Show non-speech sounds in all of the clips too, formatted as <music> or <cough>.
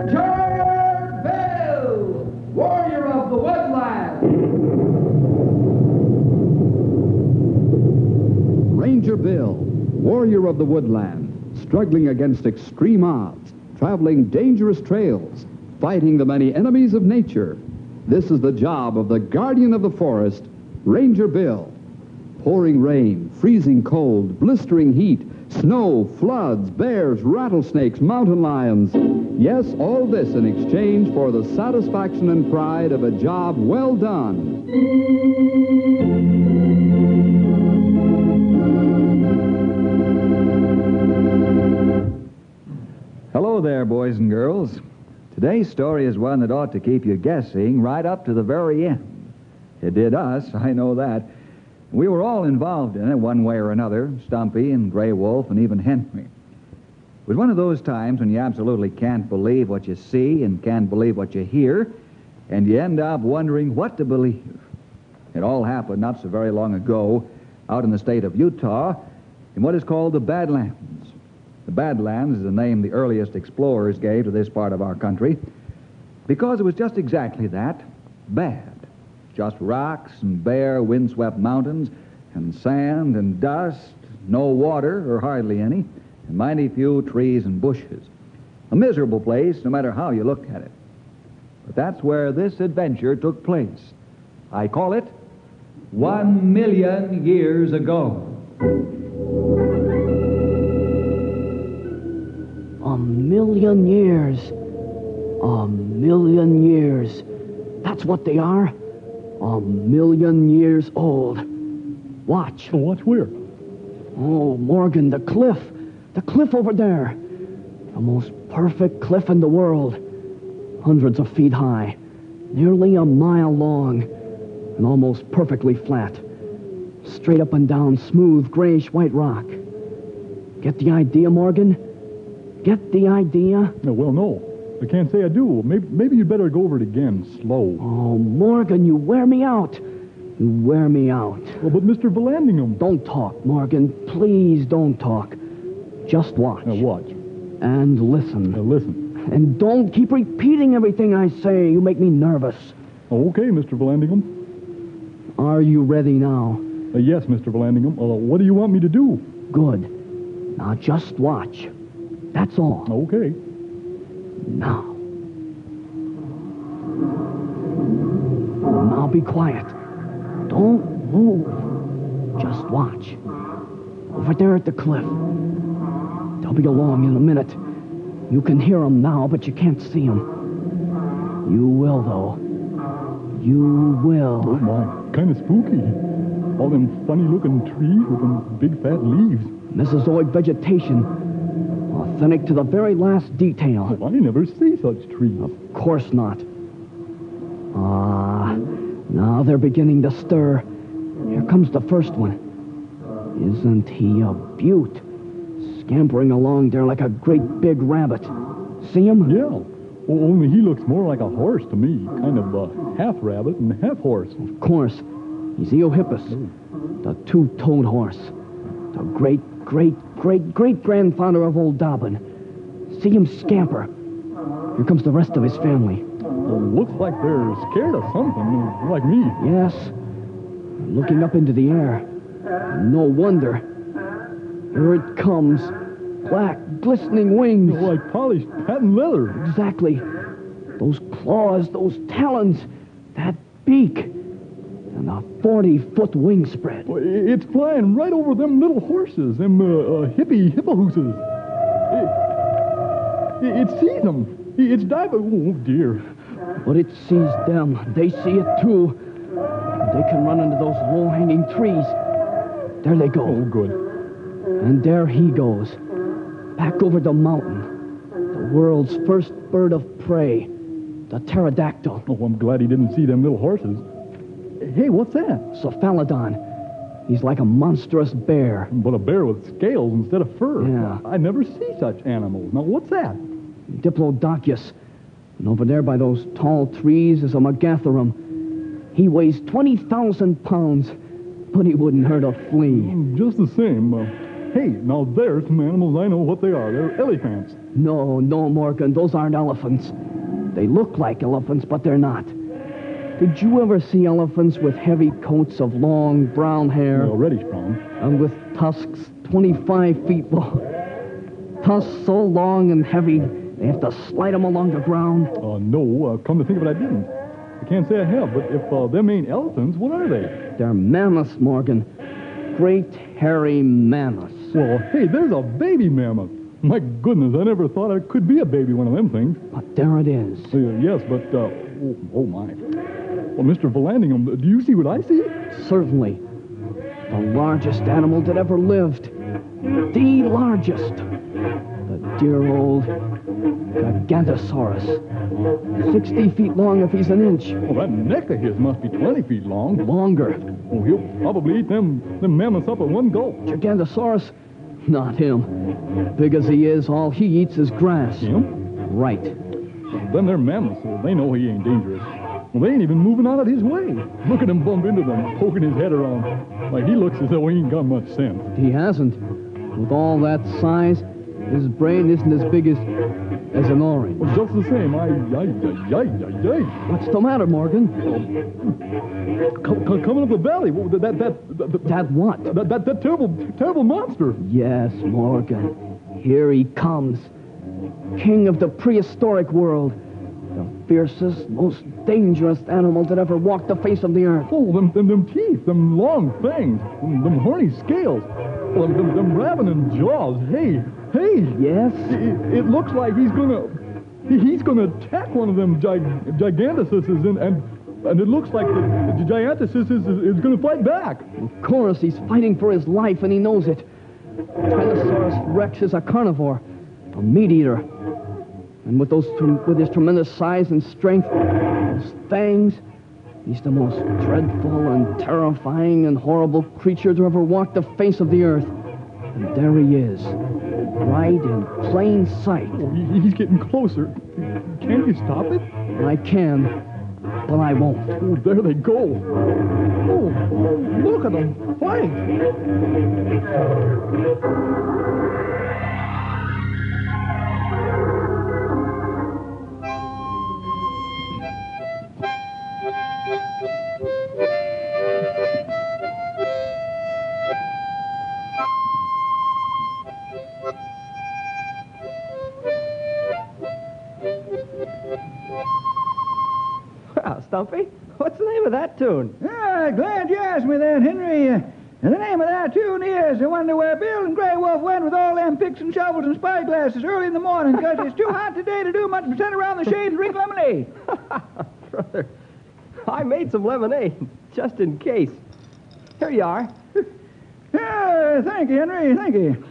Ranger Bill, warrior of the woodland. Ranger Bill, warrior of the woodland, struggling against extreme odds, traveling dangerous trails, fighting the many enemies of nature. This is the job of the guardian of the forest, Ranger Bill. Pouring rain, freezing cold, blistering heat, snow, floods, bears, rattlesnakes, mountain lions. Yes, all this in exchange for the satisfaction and pride of a job well done. Hello there, boys and girls. Today's story is one that ought to keep you guessing right up to the very end. It did us, I know that. We were all involved in it one way or another Stumpy and Grey Wolf and even Henry. It was one of those times when you absolutely can't believe what you see and can't believe what you hear, and you end up wondering what to believe. It all happened not so very long ago out in the state of Utah in what is called the Badlands. The Badlands is the name the earliest explorers gave to this part of our country because it was just exactly that bad. Just rocks and bare, windswept mountains and sand and dust, no water or hardly any, and mighty few trees and bushes. A miserable place no matter how you look at it. But that's where this adventure took place. I call it One Million Years Ago. A million years. A million years. That's what they are. A million years old. Watch. Watch where? Oh, Morgan, the cliff. The cliff over there. The most perfect cliff in the world. Hundreds of feet high. Nearly a mile long. And almost perfectly flat. Straight up and down, smooth, grayish white rock. Get the idea, Morgan? Get the idea? No, well, no. I can't say I do. Maybe, maybe you'd better go over it again, slow. Oh, Morgan, you wear me out. You wear me out. Well, but Mr. Vallandigham. Don't talk, Morgan. Please don't talk. Just watch. Now, watch. And listen. Now, listen. And don't keep repeating everything I say. You make me nervous. Okay, Mr. Vallandigham. Are you ready now? Uh, yes, Mr. Vallandigham. Uh, what do you want me to do? Good. Now just watch. That's all. Okay. Now. Now be quiet. Don't move. Just watch. Over there at the cliff. They'll be along in a minute. You can hear them now, but you can't see them. You will, though. You will. Oh, my. Kind of spooky. All them funny-looking trees with them big fat leaves. Mesozoic vegetation. Authentic to the very last detail. Oh, I never see such trees. Of course not. Ah, now they're beginning to stir. Here comes the first one. Isn't he a beaut? Scampering along there like a great big rabbit. See him? Yeah. Only he looks more like a horse to me. Kind of uh, half rabbit and half horse. Of course. He's Eohippus, the two-toed horse. The great, great, great, great grandfather of old Dobbin. See him scamper. Here comes the rest of his family. Well, looks like they're scared of something, like me. Yes. Looking up into the air. No wonder. Here it comes. Black, glistening wings. Like polished patent leather. Exactly. Those claws, those talons, that beak, and a 40-foot wingspread. Well, It's flying right over them little horses, them uh, uh, hippie hippohooses. It, it, it sees them. It's diving. Oh, dear. But it sees them. They see it too. They can run into those low-hanging trees. There they go. Oh, good. And there he goes. Back over the mountain. The world's first bird of prey. The pterodactyl. Oh, I'm glad he didn't see them little horses. Hey, what's that? Cephalodon. He's like a monstrous bear. But a bear with scales instead of fur. Yeah. I never see such animals. Now, what's that? Diplodocus. And over there by those tall trees is a megatherium. He weighs 20,000 pounds, but he wouldn't hurt a flea. Mm, Just the same. Uh, Hey, now there's some animals I know what they are. They're elephants. No, no, Morgan, those aren't elephants. They look like elephants, but they're not. Did you ever see elephants with heavy coats of long brown hair Well, reddish brown. and with tusks 25 feet long? Tusks so long and heavy, they have to slide them along the ground. Uh, no, uh, come to think of it, I didn't. I can't say I have, but if uh, them ain't elephants, what are they? They're mammoths, Morgan. Great hairy mammoths. Well, hey, there's a baby mammoth. My goodness, I never thought I could be a baby one of them things. But there it is. Uh, yes, but, uh, oh, oh my. Well, Mr. Vallandigham, do you see what I see? Certainly. The largest animal that ever lived. The largest. The dear old Gigantosaurus. 60 feet long if he's an inch. Well, that neck of his must be 20 feet long. Longer. Oh, he'll probably eat them, them mammoths up at one gulp. Gigantosaurus? Not him. Big as he is, all he eats is grass. Him? Right. Then they're mammoths, so they know he ain't dangerous. Well, they ain't even moving out of his way. Look at him bump into them, poking his head around. Like he looks as though he ain't got much sense. He hasn't. With all that size, his brain isn't as big as as an orange. Well, just the same, I, I, I, I, I, What's the matter, Morgan? Co- coming up the valley, that, that, that, that, That what? that, that, that terrible, terrible monster. Yes, Morgan. Here he comes. King of the prehistoric world. Fiercest, most dangerous animal that ever walked the face of the earth. Oh, them, them, them teeth, them long fangs, them, them horny scales, them, them, them ravening jaws. Hey, hey, Yes? it, it looks like he's gonna, he's gonna attack one of them gig, gigantosuses, and, and, and it looks like the, the is, is, is gonna fight back. Of course, he's fighting for his life, and he knows it. Tyrannosaurus Rex is a carnivore, a meat eater. And with those, with his tremendous size and strength, those fangs, he's the most dreadful and terrifying and horrible creature to ever walk the face of the earth. And there he is, right in plain sight. Oh, he's getting closer. Can't you stop it? I can, but I won't. Oh, there they go. Oh, look at them fight. Stumpy, what's the name of that tune? Ah, glad you asked me that, Henry. Uh, the name of that tune is I wonder where Bill and Grey Wolf went with all them picks and shovels and spyglasses early in the morning, 'cause it's too hot today to do much but sit around the shade and drink lemonade. <laughs> Brother, I made some lemonade, just in case. Here you are. Yeah, <laughs> thank you, Henry, thank you.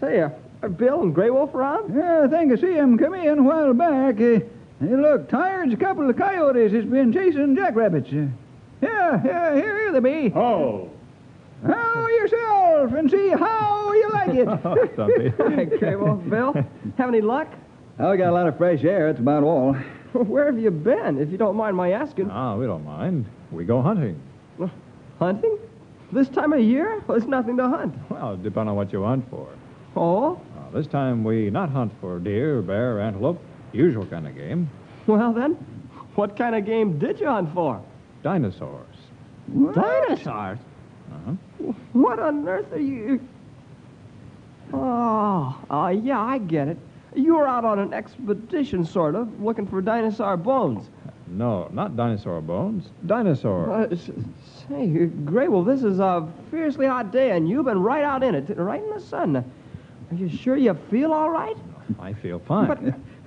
Say, uh, are Bill and Grey Wolf around? Yeah, I think I see him come in a while back. Uh, they look tired as a couple of coyotes has been chasing jackrabbits. Uh, yeah, yeah, here, here they be. Oh. How yourself and see how you like it. Hey, Grey Wolf, Bill, have any luck? Oh, we got a lot of fresh air, that's about all. <laughs> Where have you been, if you don't mind my asking? Ah, we don't mind. We go hunting. Hunting? This time of year? Well, there's nothing to hunt. Well, it depends on what you hunt for. Oh? Uh, this time we not hunt for deer, bear, antelope, usual kind of game. Well, then, what kind of game did you hunt for? Dinosaurs. Dinosaurs? Uh-huh. What on earth are you... Oh, uh, yeah, I get it. You were out on an expedition, sort of, looking for dinosaur bones. No, not dinosaur bones. Dinosaur. Uh, say, Gray, well, this is a fiercely hot day, and you've been right out in it, right in the sun. Are you sure you feel all right? I feel fine. But,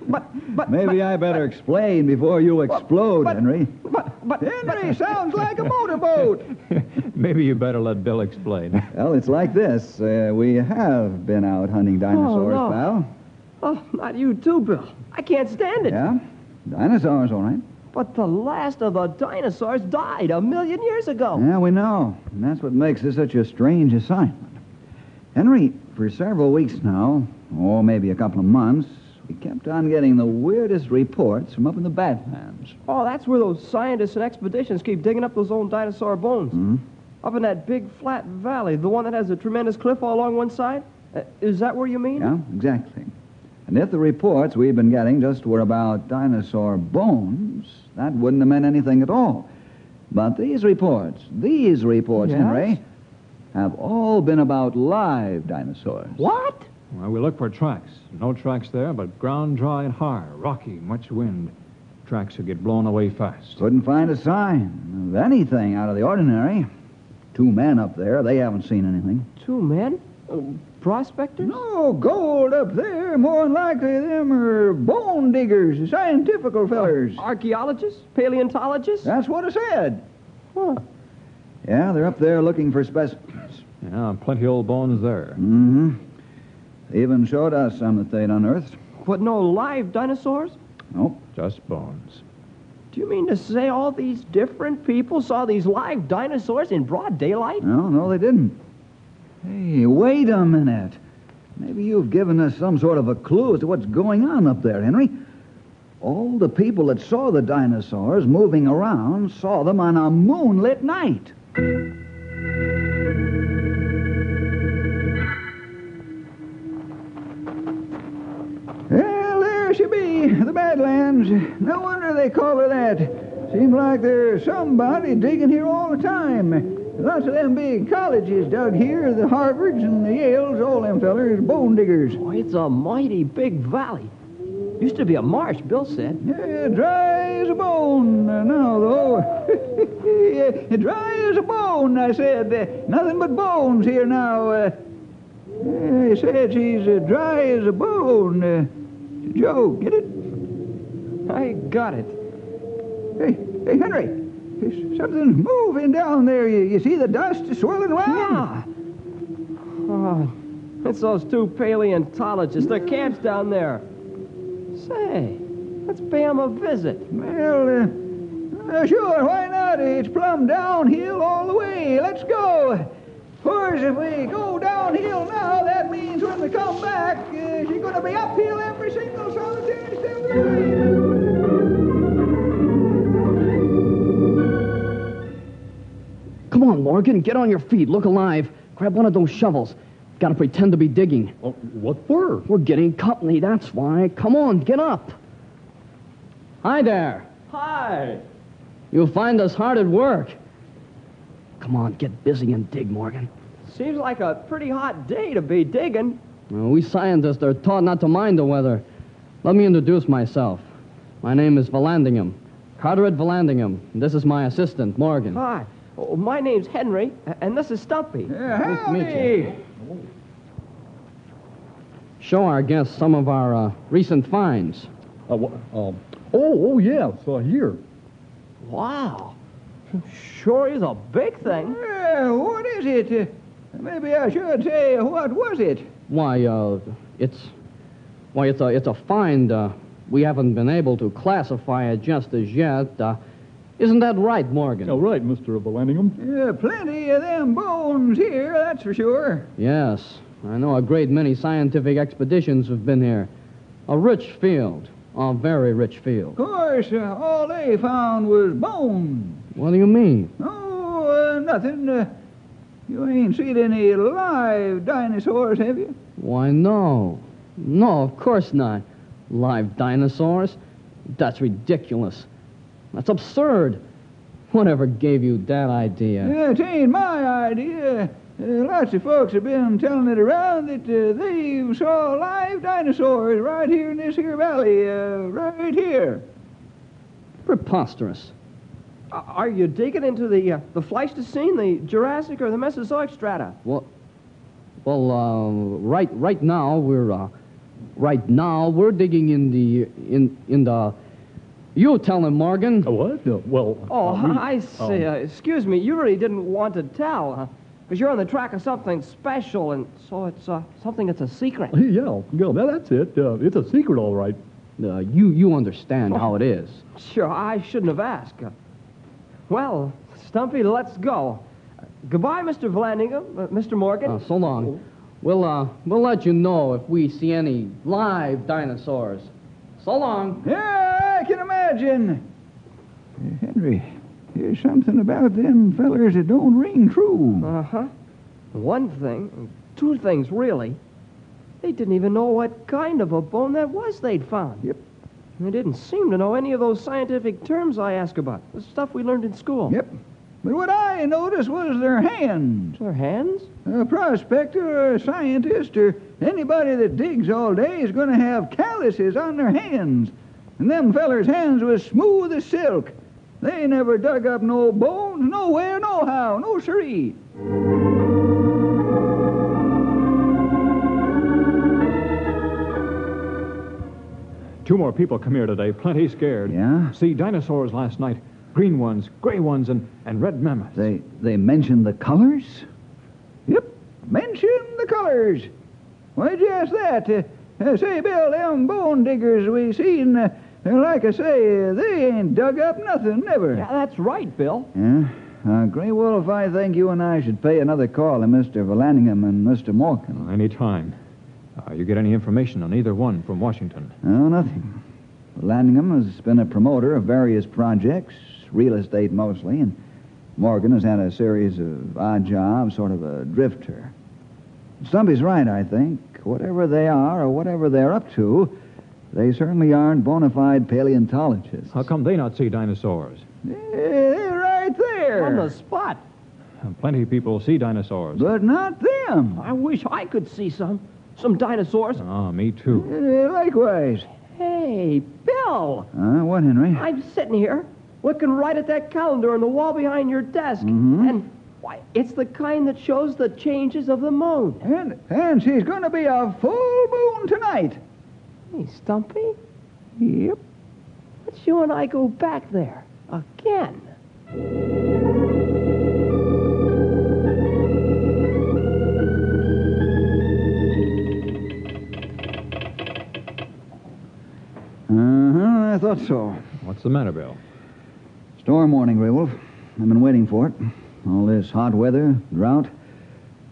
but, but... Maybe I better explain before you explode, but- Henry. But, but... Henry sounds like a <laughs> motorboat. <laughs> Maybe you better let Bill explain. <laughs> Well, it's like this. Uh, we have been out hunting dinosaurs, no. pal. Oh, not you too, Bill. I can't stand it. Yeah? Dinosaurs, all right. But the last of the dinosaurs died a million years ago. Yeah, we know. And that's what makes this such a strange assignment. Henry, for several weeks now, or maybe a couple of months, we kept on getting the weirdest reports from up in the Badlands. Oh, that's where those scientists and expeditions keep digging up those old dinosaur bones. Hmm? Up in that big flat valley, the one that has a tremendous cliff all along one side? Uh, is that where you mean? Yeah, exactly. And if the reports we've been getting just were about dinosaur bones, that wouldn't have meant anything at all. But these reports, these reports, Yes? Henry, have all been about live dinosaurs. What? Well, we look for tracks. No tracks there, but ground dry and hard, rocky, much wind. Tracks will get blown away fast. Couldn't find a sign of anything out of the ordinary. Two men up there, they haven't seen anything. Two men? Uh, prospectors? No gold up there. More than likely them are bone diggers, scientific fellers. Archaeologists? Paleontologists? That's what I said. Huh. Yeah, they're up there looking for specimens. Yeah, plenty old bones there. Mm-hmm. They even showed us some that they'd unearthed. But no live dinosaurs? Nope. Just bones. Do you mean to say all these different people saw these live dinosaurs in broad daylight? No, no, they didn't. Hey, wait a minute. Maybe you've given us some sort of a clue as to what's going on up there, Henry. All the people that saw the dinosaurs moving around saw them on a moonlit night. Badlands. No wonder they call her that. Seems like there's somebody digging here all the time. Lots of them big colleges dug here, the Harvards and the Yales, all them fellers, bone diggers. Oh, it's a mighty big valley. Used to be a marsh, Bill said. Yeah, dry as a bone uh, now, though. <laughs> Dry as a bone, I said. Uh, nothing but bones here now. Uh, he said she's uh, dry as a bone. Uh, Joe, get it? I got it. Hey, hey, Henry. There's something moving down there. You, you see the dust swirling around? Yeah. Oh, it's those two paleontologists. Their camp's down there. Say, let's pay them a visit. Well, uh, uh, sure, why not? It's plumb downhill all the way. Let's go. Of course, if we go downhill now, that means when we come back, uh, she's going to be uphill every single solitary step Come on, Morgan, get on your feet. Look alive. Grab one of those shovels. Gotta pretend to be digging. Oh, what for? We're getting company, that's why. Come on, get up. Hi there. Hi. You'll find us hard at work. Come on, get busy and dig, Morgan. Seems like a pretty hot day to be digging. Well, we scientists are taught not to mind the weather. Let me introduce myself. My name is Vallandigham, Carteret Vallandigham. and This is my assistant, Morgan. Hi. Oh, my name's Henry, and this is Stumpy. Yeah, Nice to meet howdy. you. Show our guests some of our uh, recent finds. Uh, wha- um, oh, oh, yes, uh, here. Wow. Sure is a big thing. Well, what is it? Uh, maybe I should say, what was it? Why, uh, it's, why, it's a, it's a find. Uh, we haven't been able to classify it just as yet. Uh, isn't that right, Morgan? All right, Mr. Vallandigham. Yeah, plenty of them bones here, that's for sure. Yes, I know a great many scientific expeditions have been here. A rich field, a very rich field. Of course, uh, all they found was bones. What do you mean? Oh, uh, nothing. Uh, you ain't seen any live dinosaurs, have you? Why, no. No, of course not. Live dinosaurs? That's ridiculous. That's absurd. Whatever gave you that idea? Yeah, it ain't my idea. Uh, lots of folks have been telling it around that uh, they saw live dinosaurs right here in this here valley, uh, right here. Preposterous. A- Are you digging into the uh, the Pleistocene, the Jurassic, or the Mesozoic strata? Well, well, uh, right, right now we're, uh, right now we're digging in the, in, in the. You tell him, Morgan. Uh, what? Uh, well, Oh, uh, we- I see. um, Uh, excuse me, you really didn't want to tell, because you're on the track of something special, and so it's uh, something that's a secret. yeah, yeah, that- that's it. Uh, it's a secret, all right. Uh, you, you understand how it is. <laughs> Sure, I shouldn't have asked. Uh, well, Stumpy, let's go. Uh, goodbye, Mr. Vallandigham, uh, Mr. Morgan. Uh, so long. We'll, uh, we'll let you know if we see any live dinosaurs. So long. Yeah, I can imagine. Uh, Henry, There's something about them fellers that don't ring true. Uh huh. One thing, two things really. They didn't even know what kind of a bone that was they'd found. Yep. They didn't seem to know any of those scientific terms I asked about, the stuff we learned in school. Yep. But what I noticed was their hands. Their hands? A prospector or a scientist or anybody that digs all day is going to have calluses on their hands. And them fellers' hands was smooth as silk. They never dug up no bones nowhere, nohow, no siree. Two more people come here today, plenty scared. Yeah? See dinosaurs last night. Green ones, gray ones, and, and red mammoths. They they mentioned the colors? Yep, mentioned the colors. Why'd you ask that? Uh, uh, say, Bill, them bone diggers we seen, uh, uh, like I say, they ain't dug up nothing, never. Yeah, that's right, Bill. Yeah? Uh, Grey Wolf, I think you and I should pay another call to Mr. Vallandigham and Mr. Morgan. Any time. Uh, you get any information on either one from Washington? No, nothing. Vallandigham has been a promoter of various projects, real estate mostly, and Morgan has had a series of odd jobs, sort of a drifter. Stumpy's right, I think. Whatever they are or whatever they're up to, they certainly aren't bona fide paleontologists. How come they not see dinosaurs? Eh, They're right there. On the spot. Plenty of people see dinosaurs. But not them. I wish I could see some. Some dinosaurs. Ah, me too. Eh, Likewise. Hey, Bill! Uh, what, Henry? I'm sitting here looking right at that calendar on the wall behind your desk. Mhm. And, why, it's the kind that shows the changes of the moon. And, and she's going to be a full moon tonight. Hey, Stumpy, Yep. let's you and I go back there again. Uh-huh, I thought so. What's the matter, Bill? Storm warning, Grey Wolf. I've been waiting for it. All this hot weather, drought,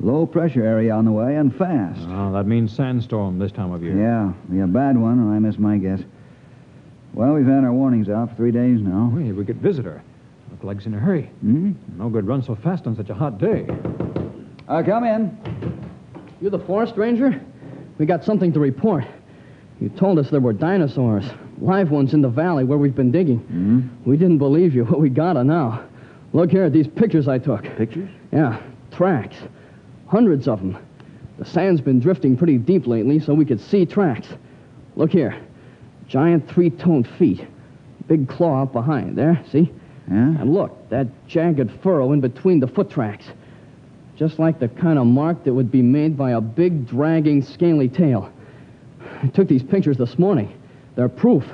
low pressure area on the way, and fast. Ah, that means sandstorm this time of year. Yeah, be a bad one, or I miss my guess. Well, we've had our warnings out for three days now. Wait, we get visitor. Look like he's in a hurry. Hmm? No good run so fast on such a hot day. Uh, come in. You're the forest ranger? We got something to report. You told us there were dinosaurs, live ones in the valley where we've been digging. Hmm? We didn't believe you, but we got 'em now. Look here at these pictures I took. Pictures? Yeah, tracks. Hundreds of them. The sand's been drifting pretty deep lately, so we could see tracks. Look here. Giant three-toned feet. Big claw out behind. There, see? Yeah? And look, that jagged furrow in between the foot tracks. Just like the kind of mark that would be made by a big, dragging, scaly tail. I took these pictures this morning. They're proof.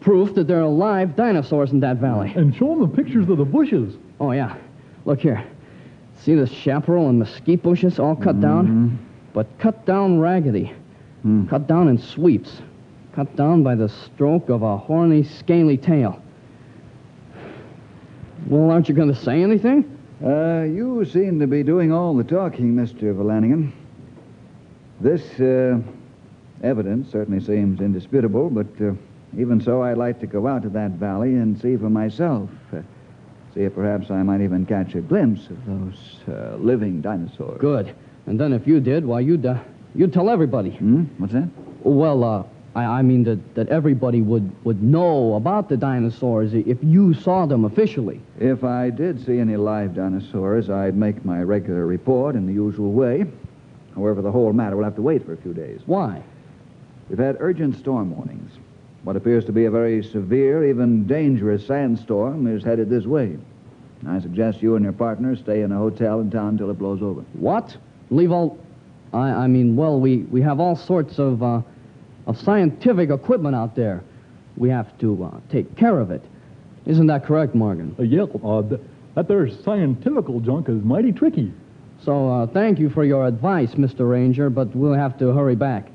Proof that there are live dinosaurs in that valley. And show them the pictures of the bushes. Oh, yeah. Look here. See the chaparral and mesquite bushes all cut down? But cut down raggedy. Hmm. Cut down in sweeps. Cut down by the stroke of a horny, scaly tail. Well, aren't you going to say anything? Uh, you seem to be doing all the talking, Mr. Vallandigham. This, uh, evidence certainly seems indisputable, but uh, even so, I'd like to go out to that valley and see for myself. See if perhaps I might even catch a glimpse of those uh, living dinosaurs. Good. And then if you did, why, you'd, uh, you'd tell everybody. Hmm? What's that? Well, uh, I, I mean that, that everybody would, would know about the dinosaurs if you saw them officially. If I did see any live dinosaurs, I'd make my regular report in the usual way. However, the whole matter will have to wait for a few days. Why? We've had urgent storm warnings. What appears to be a very severe, even dangerous sandstorm is headed this way. I suggest you and your partner stay in a hotel in town until it blows over. What? Leave all. I, I mean, well, we, we have all sorts of, uh, of scientific equipment out there. We have to uh, take care of it. Isn't that correct, Morgan? Uh, yeah, uh, th- that there scientifical junk is mighty tricky. So, uh, thank you for your advice, Mr. Ranger, but we'll have to hurry back.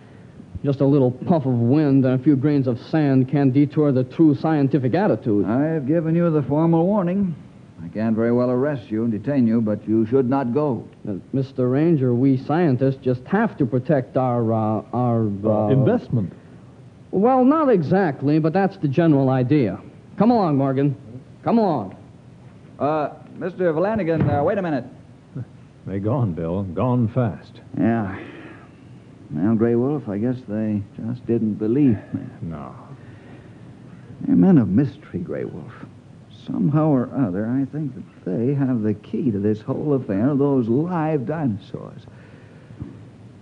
Just a little puff of wind and a few grains of sand can detour the true scientific attitude. I've given you the formal warning. I can't very well arrest you and detain you, but you should not go. Uh, Mr. Ranger, we scientists just have to protect our, uh, our, Uh, investment. Well, not exactly, but that's the general idea. Come along, Morgan. Come along. Uh, Mr. Vallandigham, uh, wait a minute. They're gone, Bill. Gone fast. Yeah. Well, Grey Wolf, I guess they just didn't believe me. No. They're men of mystery, Grey Wolf. Somehow or other, I think that they have the key to this whole affair of those live dinosaurs.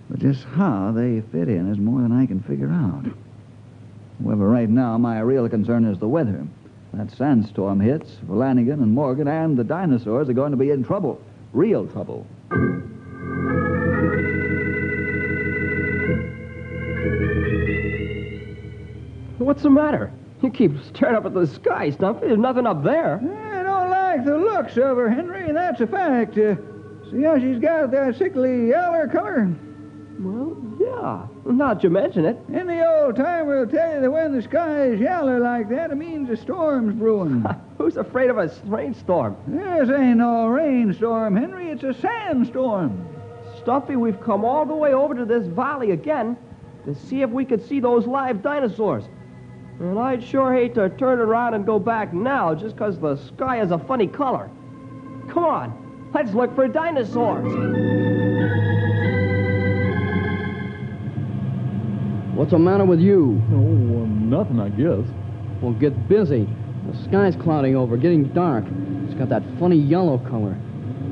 But just how they fit in is more than I can figure out. However, right now, my real concern is the weather. That sandstorm hits, Vallandigham and Morgan and the dinosaurs are going to be in trouble. Real trouble. What's the matter? You keep staring up at the sky, Stumpy. There's nothing up there. I don't like the looks of her, Henry, and that's a fact. Uh, see how she's got that sickly yaller color? Well, yeah. Now that you mention it. In the old time, we'll tell you that when the sky is yaller like that, it means a storm's brewing. <laughs> Who's afraid of a rainstorm? this ain't no rainstorm, Henry. It's a sandstorm. Stumpy, we've come all the way over to this valley again to see if we could see those live dinosaurs. And I'd sure hate to turn around and go back now just 'cause the sky is a funny color. Come on, let's look for dinosaurs. What's the matter with you? Oh, well, nothing, I guess. Well, get busy. The sky's clouding over, getting dark. It's got that funny yellow color.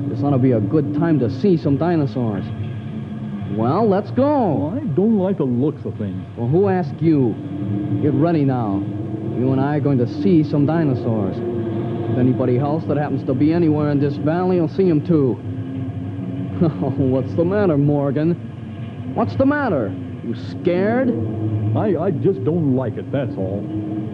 This ought to be a good time to see some dinosaurs. Well, let's go. I don't like the looks of things. Well, who asked you? Get ready now. You and I are going to see some dinosaurs. If anybody else that happens to be anywhere in this valley will see them too. <laughs> Oh, what's the matter, Morgan? What's the matter? You scared? I, I just don't like it, that's all.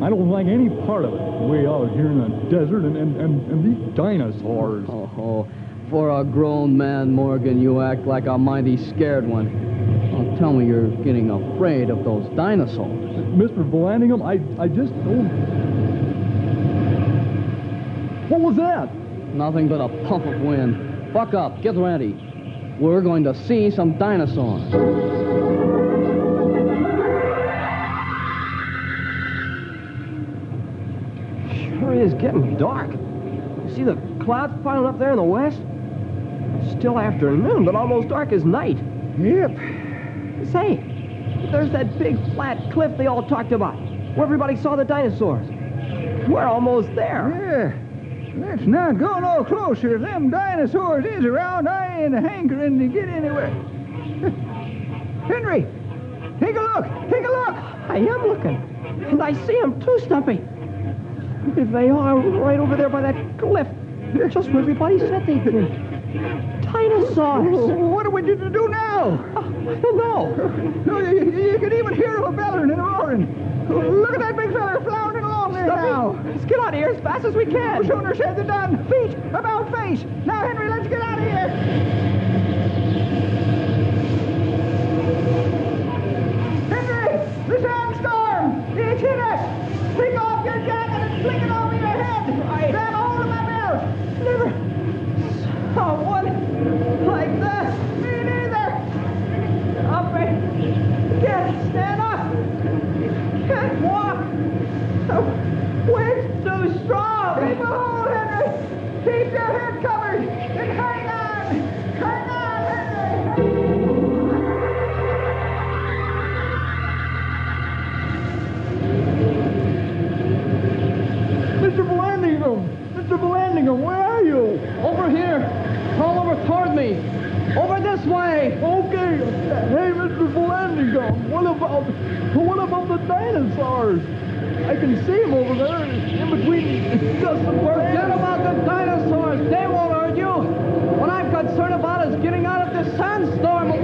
I don't like any part of it. Way out here in the desert and, and, and, and these dinosaurs. Oh, oh. For a grown man, Morgan, you act like a mighty scared one. Don't tell me you're getting afraid of those dinosaurs. Mr. Vallandigham, I, I just don't... What was that? Nothing but a puff of wind. Buck up, get ready. We're going to see some dinosaurs. Sure is getting dark. You see the clouds piling up there in the west? Still afternoon, but almost dark as night. Yep. Say, there's that big flat cliff they all talked about, where everybody saw the dinosaurs. We're almost there. Yeah. Let's not go no closer. If them dinosaurs is around, I ain't hankering to get anywhere. <laughs> Henry, take a look. Take a look. I am looking, and I see them too, Stumpy. If they are right over there by that cliff, They're just where everybody said they'd be. Dinosaurs. What are we to do now? I don't know. No, you, you- you can even hear them bellowing and roaring. Look at that big fella floundering along there now. Let's get out of here as fast as we can. Sooner said than done. Feet about face. Now, Henry, let's get out of here. Henry, the sandstorm. It's hit us. Take off your jacket and fling it over your stand up. Can't walk. The wind's too strong. Keep a hold, Henry. Keep your head covered. And hang on. Hang on, Henry. Mr. Vallandigham. Mr. Vallandigham, where are you? Over here. Crawl over. Over this way. Okay. Hey, Mr. Vallandigham, what about what about the dinosaurs? I can see them over there in between dust and Forget about the dinosaurs. They won't hurt you. What I'm concerned about is getting out of this sandstorm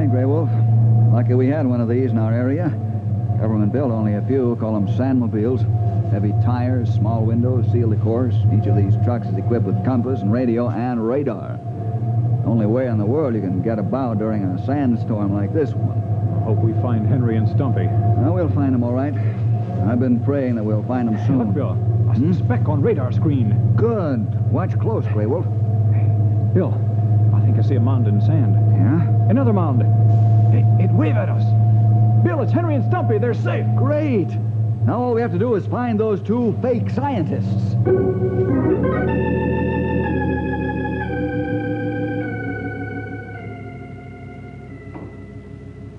Right, Grey Wolf. Lucky we had one of these in our area. Government built only a few, call them sandmobiles. Heavy tires, small windows, sealed of course. Each of these trucks is equipped with compass and radio and radar. Only way in the world you can get about during a sandstorm like this one. I Hope we find Henry and Stumpy. Well, we'll find them all right. I've been praying that we'll find them soon. Look, Bill. A Hmm? speck on radar screen. Good. Watch close, Grey Wolf. Bill, I see a mound in sand. Yeah? Another mound. It, it waved at us. Bill, it's Henry and Stumpy. They're safe. Great. Now all we have to do is find those two fake scientists.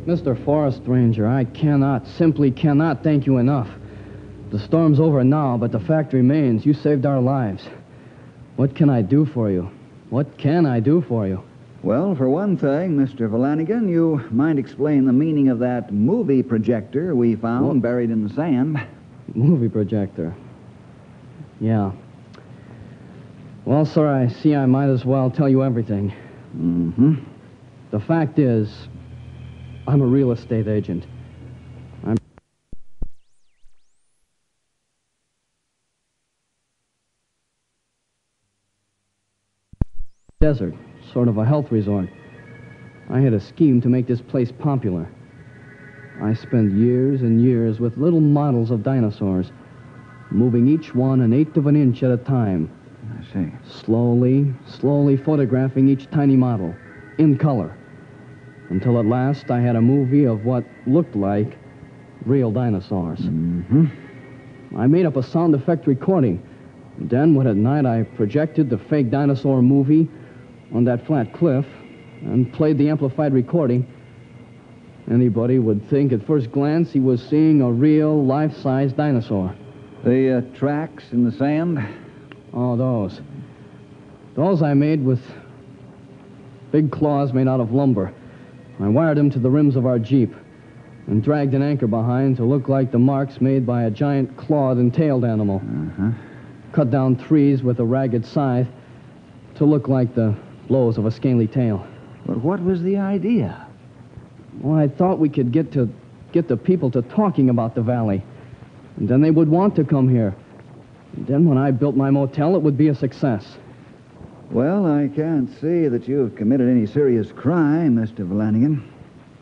Mr. Forest Ranger, I cannot, simply cannot thank you enough. The storm's over now, but the fact remains you saved our lives. What can I do for you? What can I do for you? Well, for one thing, Mr. Vallandigham, you might explain the meaning of that movie projector we found What? buried in the sand. Movie projector. Yeah. Well, sir, I see I might as well tell you everything. Mm-hmm. The fact is, I'm a real estate agent. I'm. Desert, sort of a health resort. I had a scheme to make this place popular. I spent years and years with little models of dinosaurs, moving each one an eighth of an inch at a time, I see. slowly, slowly photographing each tiny model in color until at last I had a movie of what looked like real dinosaurs. Mm-hmm. I made up a sound effect recording. Then, when at night I projected the fake dinosaur movie on that flat cliff and played the amplified recording, anybody would think at first glance he was seeing a real life-size dinosaur. The uh, tracks in the sand? Oh, those. Those I made with big claws made out of lumber. I wired them to the rims of our Jeep and dragged an anchor behind to look like the marks made by a giant clawed and tailed animal. Uh-huh. Cut down trees with a ragged scythe to look like the blows of a scaly tail. But what was the idea? Well, I thought we could get to get the people to talking about the valley. And then they would want to come here. And then when I built my motel, it would be a success. Well, I can't see that you've committed any serious crime, Mr. Vallandigham.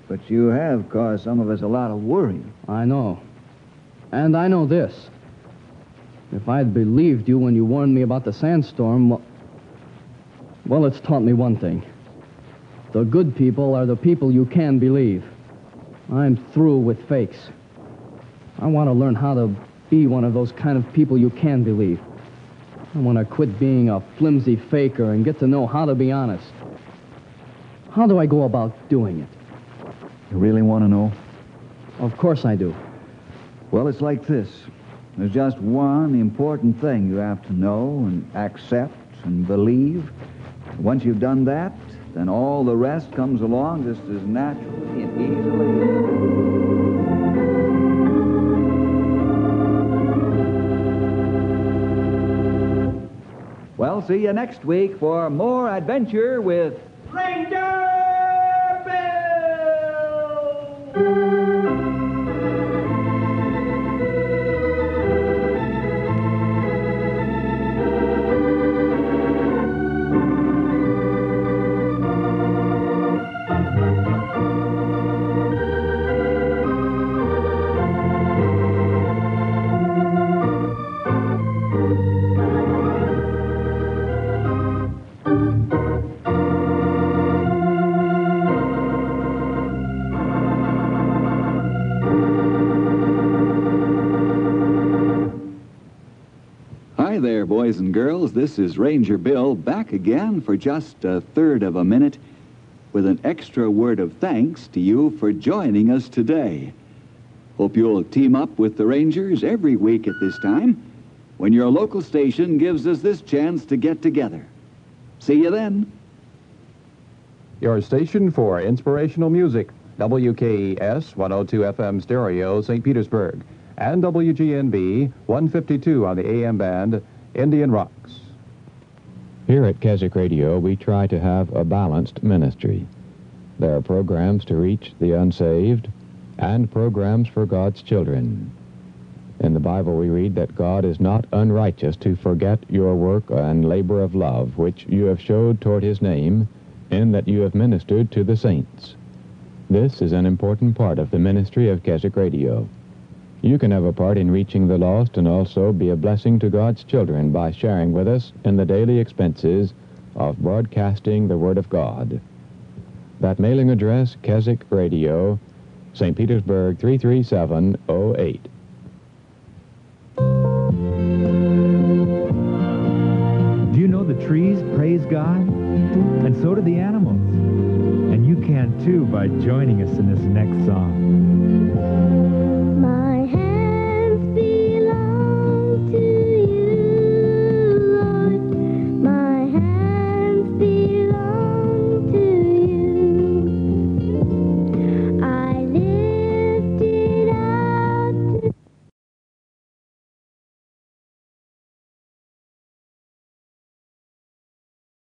But you have caused some of us a lot of worry. I know. And I know this. If I'd believed you when you warned me about the sandstorm, well, well, it's taught me one thing. The good people are the people you can believe. I'm through with fakes. I want to learn how to be one of those kind of people you can believe. I want to quit being a flimsy faker and get to know how to be honest. How do I go about doing it? You really want to know? Of course I do. Well, it's like this. There's just one important thing you have to know and accept and believe. Once you've done that, then all the rest comes along just as naturally and easily. Well, see you next week for more adventure with Ranger Bill! There, boys and girls. This is Ranger Bill back again for just a third of a minute with an extra word of thanks to you for joining us today. Hope you'll team up with the Rangers every week at this time when your local station gives us this chance to get together. See you then. Your station for inspirational music, WKES 102 FM stereo, St. Petersburg, and WGNB 152 on the AM band, Indian Rocks. Here at Keswick Radio, we try to have a balanced ministry. There are programs to reach the unsaved and programs for God's children. In the Bible, we read that God is not unrighteous to forget your work and labor of love, which you have showed toward his name, in that you have ministered to the saints. This is an important part of the ministry of Keswick Radio. You can have a part in reaching the lost and also be a blessing to God's children by sharing with us in the daily expenses of broadcasting the Word of God. That mailing address, Keswick Radio, St. Petersburg 33708. Do you know the trees praise God? And so do the animals. And you can too by joining us in this next song.